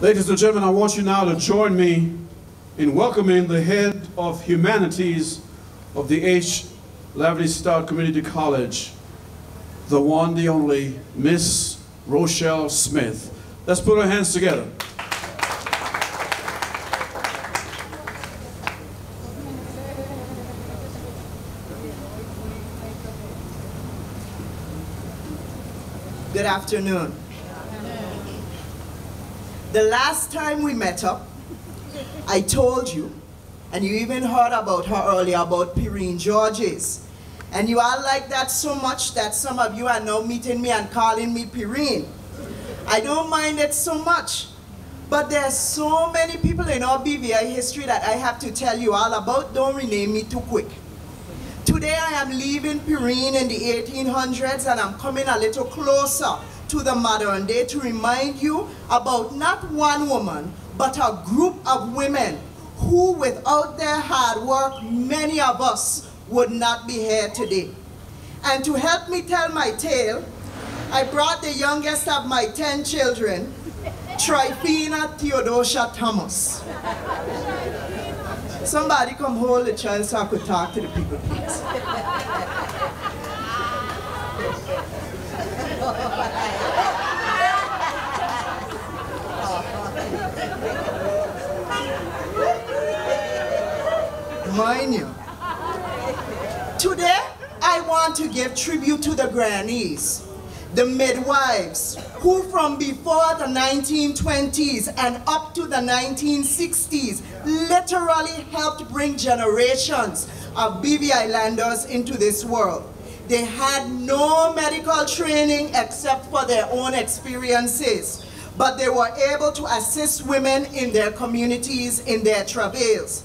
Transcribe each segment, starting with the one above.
Ladies and gentlemen, I want you now to join me in welcoming the head of humanities of the H. Lavity Stoutt Community College, the one, the only, Miss Rochelle Smith. Let's put our hands together. Good afternoon. The last time we met up, I told you, and you even heard about her earlier, about Pirine Georges. And you all like that so much that some of you are now meeting me and calling me Pirine. I don't mind it so much. But there's so many people in our BVI history that I have to tell you all about. Don't rename me too quick. Today I am leaving Pirine in the 1800s and I'm coming a little closer to the modern day to remind you about not one woman, but a group of women who without their hard work, many of us would not be here today. And to help me tell my tale, I brought the youngest of my 10 children, Tryphena Theodosia Thomas. Somebody come hold the child so I could talk to the people, please. Today, I want to give tribute to the grannies, the midwives, who from before the 1920s and up to the 1960s literally helped bring generations of BV Islanders into this world. They had no medical training except for their own experiences, but they were able to assist women in their communities in their travails.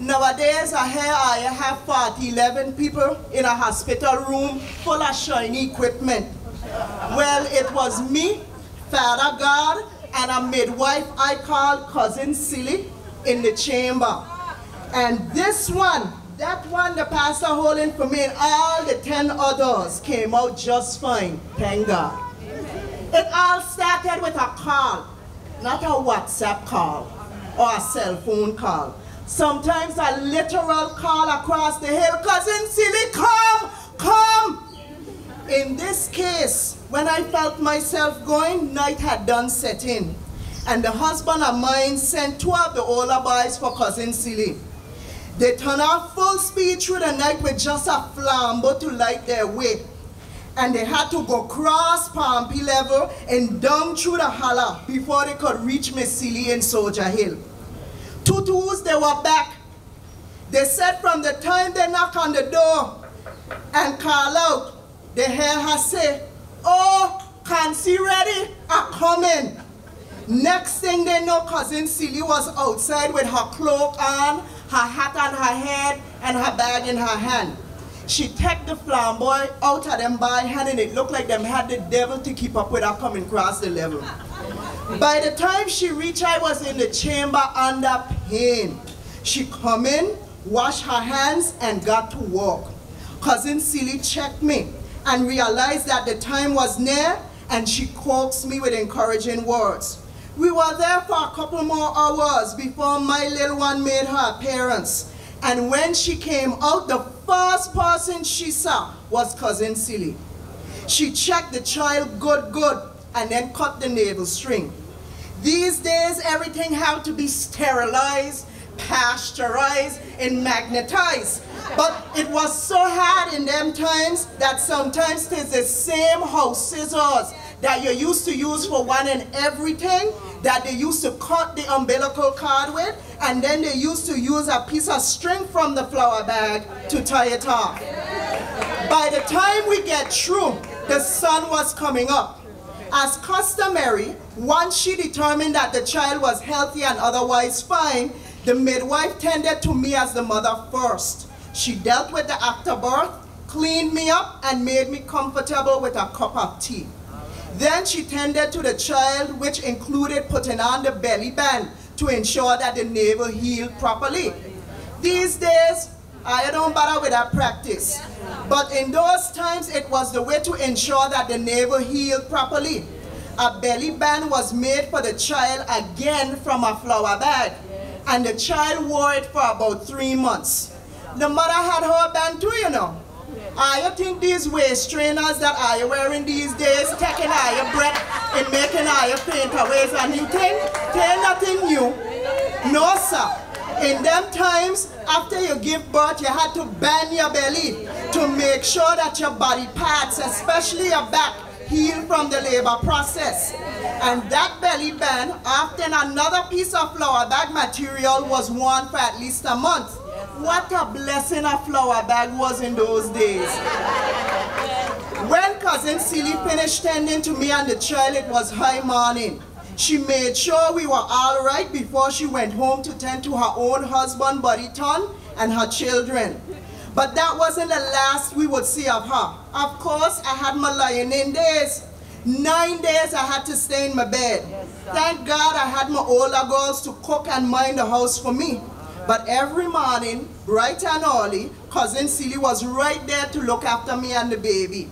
Nowadays, I hear I have 40, 11 people in a hospital room full of shiny equipment. Well, it was me, Father God, and a midwife I called Cousin Silly in the chamber. And this one, that one the pastor holding for me, and all the 10 others came out just fine, thank God. It all started with a call, not a WhatsApp call or a cell phone call. Sometimes a literal call across the hill, cousin Silly, come, come. In this case, when I felt myself going, night had done set in. And the husband of mine sent two of the older boys for cousin Silly. They turned off full speed through the night with just a flambeau to light their way. And they had to go cross Pompey level and down through the holler before they could reach Miss Silly in Soldier Hill. Tutus, they were back. They said from the time they knock on the door and call out, they hear her say, oh, can see ready? I'm coming. Next thing they know, cousin Silly was outside with her cloak on, her hat on her head, and her bag in her hand. She took the flamboy out of them by hand and it looked like them had the devil to keep up with her coming across the level. By the time she reached, I was in the chamber under pain. She come in, washed her hands, and got to work. Cousin Silly checked me and realized that the time was near, and she coaxed me with encouraging words. We were there for a couple more hours before my little one made her appearance. And when she came out, the first person she saw was Cousin Silly. She checked the child good, good, and then cut the navel string. These days, everything had to be sterilized, pasteurized, and magnetized. But it was so hard in them times that sometimes it's the same house scissors that you used to use for one and everything that they used to cut the umbilical cord with and then they used to use a piece of string from the flower bag to tie it off. By the time we get through, the sun was coming up. As customary, once she determined that the child was healthy and otherwise fine, the midwife tended to me as the mother first. She dealt with the afterbirth, cleaned me up, and made me comfortable with a cup of tea. Then she tended to the child, which included putting on the belly band to ensure that the navel healed properly. These days, I don't bother with that practice. But in those times, it was the way to ensure that the navel healed properly. a belly band was made for the child again from a flour bag. And the child wore it for about three months. The mother had her band too, you know. I think these waist trainers that I wearing these days taking higher breath and making higher faint ways a new thing? They're nothing new. No, sir. In them times, after you give birth, you had to bend your belly to make sure that your body parts, especially your back, heal from the labor process. And that belly band, often another piece of flour bag material was worn for at least a month. What a blessing a flour bag was in those days. When cousin Silly finished tending to me and the child, it was high morning. She made sure we were all right before she went home to tend to her own husband, Buddyton, and her children. But that wasn't the last we would see of her. Of course, I had my lying in days. Nine days I had to stay in my bed. Thank God I had my older girls to cook and mind the house for me. But every morning, bright and early, cousin Silly was right there to look after me and the baby.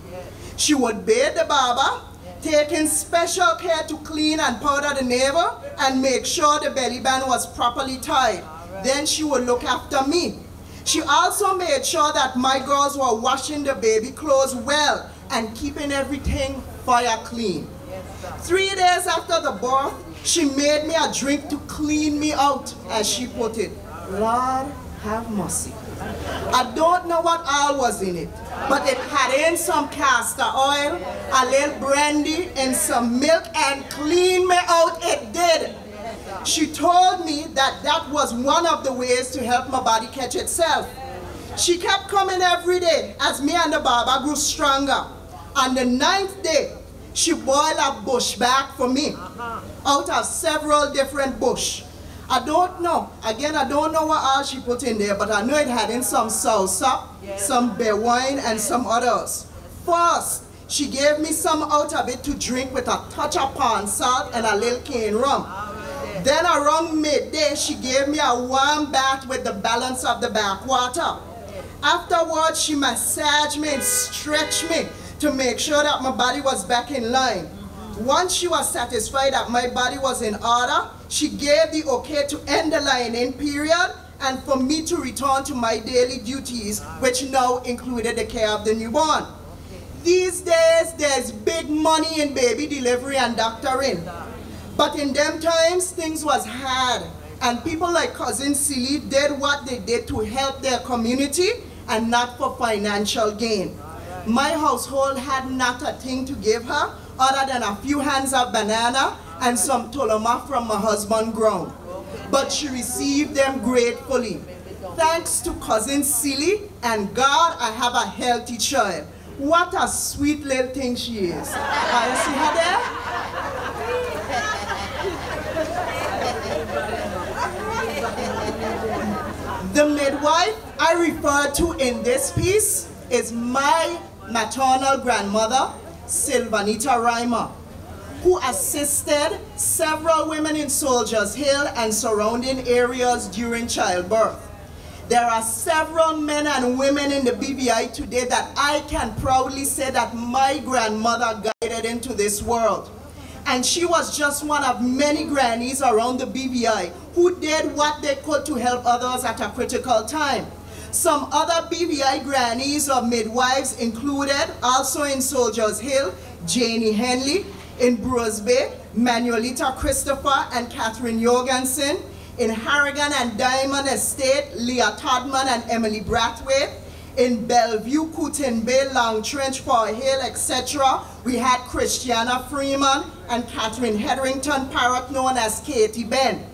She would bathe the baba, taking special care to clean and powder the navel and make sure the belly band was properly tied. Then she would look after me. She also made sure that my girls were washing the baby clothes well and keeping everything fire clean. Three days after the birth, she made me a drink to clean me out, as she put it. Lord, have mercy. I don't know what all was in it, but it had in some castor oil, a little brandy, and some milk, and clean me out it did. She told me that that was one of the ways to help my body catch itself. She kept coming every day as me and the Baba grew stronger. On the ninth day, she boiled a bush back for me out of several different bush. I don't know. Again, I don't know what all she put in there, but I know it had in some salsa, some beer wine, and some others. First, she gave me some out of it to drink with a touch of pond salt and a little cane rum. Then around midday, she gave me a warm bath with the balance of the bath backwater. Afterwards, she massaged me and stretched me to make sure that my body was back in line. Once she was satisfied that my body was in order, she gave the okay to end the lying-in period and for me to return to my daily duties, which now included the care of the newborn. These days, there's big money in baby delivery and doctoring. But in them times, things was hard. And people like Cousin Silly did what they did to help their community and not for financial gain. My household had not a thing to give her other than a few hands of banana and some toloma from my husband ground. But she received them gratefully. Thanks to cousin Silly and God, I have a healthy child. What a sweet little thing she is. I see her there? The midwife I refer to in this piece is my maternal grandmother, Sylvanita Reimer who assisted several women in Soldiers Hill and surrounding areas during childbirth. There are several men and women in the BVI today that I can proudly say that my grandmother guided into this world. And she was just one of many grannies around the BVI who did what they could to help others at a critical time. Some other BVI grannies or midwives included, also in Soldiers Hill, Janie Henley, in Brewers Bay, Manuelita Christopher and Catherine Jorgensen. In Harrigan and Diamond Estate, Leah Todman and Emily Brathwaite. In Bellevue, Cooten Bay, Long Trench, Far Hill, etc., we had Christiana Freeman and Catherine Hetherington Parrott, known as Katie Ben.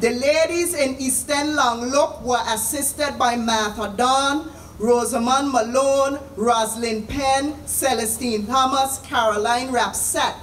The ladies in Eastern Long Look were assisted by Martha Dawn, Rosamond Malone, Roslyn Penn, Celestine Thomas, Caroline Rapsett.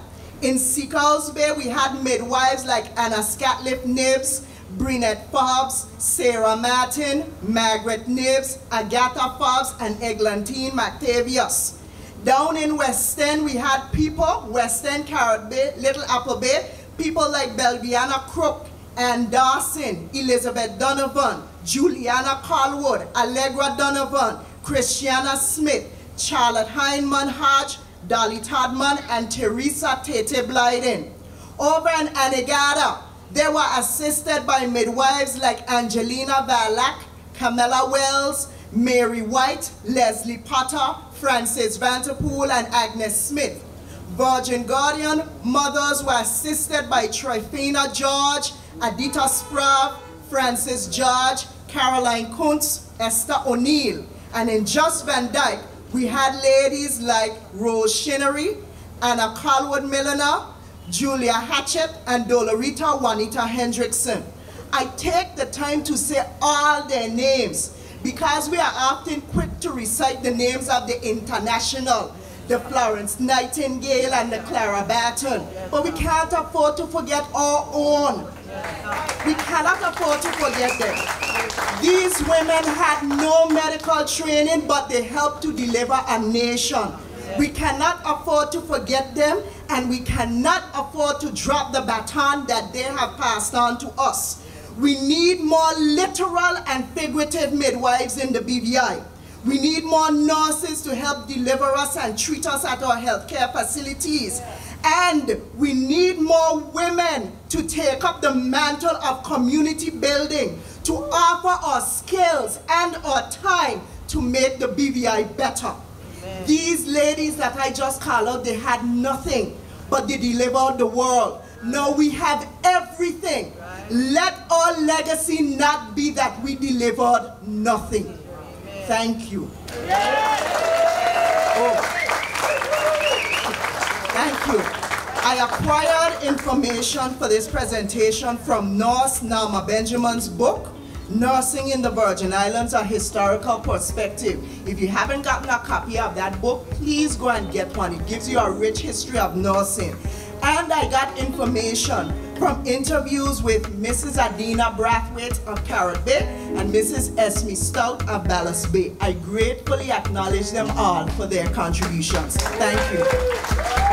In Sea Cows Bay, we had midwives like Anna Scatliff Nibs, Brinette Fobbs, Sarah Martin, Margaret Nibs, Agatha Fobbs, and Eglantine McTavius. Down in West End, we had people, West End, Carrot Bay, Little Apple Bay, people like Belviana Crook, and Dawson, Elizabeth Donovan, Juliana Carlwood, Allegra Donovan, Christiana Smith, Charlotte Heineman Hodge, Dolly Todman, and Teresa Tete Blyden. Over in Anegada, they were assisted by midwives like Angelina Valak, Camilla Wells, Mary White, Leslie Potter, Frances Vanterpool, and Agnes Smith. Virgin Gordian mothers were assisted by Trifina George, Adita Sprav, Frances George, Caroline Kuntz, Esther O'Neill. And in Jost Van Dyke, we had ladies like Rose Shinnery, Anna Carlwood Milliner, Julia Hatchett, and Dolorita Juanita Hendrickson. I take the time to say all their names because we are often quick to recite the names of the international the Florence Nightingale and the Clara Barton. But we can't afford to forget our own. We cannot afford to forget them. These women had no medical training, but they helped to deliver a nation. We cannot afford to forget them, and we cannot afford to drop the baton that they have passed on to us. We need more literal and figurative midwives in the BVI. We need more nurses to help deliver us and treat us at our healthcare facilities. And we need more women to take up the mantle of community building, to offer our skills and our time to make the BVI better. Amen. These ladies that I just called out, they had nothing, but they delivered the world. Now we have everything. Right. Let our legacy not be that we delivered nothing. Thank you. Oh. Thank you. I acquired information for this presentation from Nurse Nama Benjamin's book, Nursing in the Virgin Islands, A Historical Perspective. If you haven't gotten a copy of that book, please go and get one. It gives you a rich history of nursing. And I got information from interviews with Mrs. Adina Brathwaite of Carrot Bay and Mrs. Esme Stout of Ballast Bay. I gratefully acknowledge them all for their contributions. Thank you.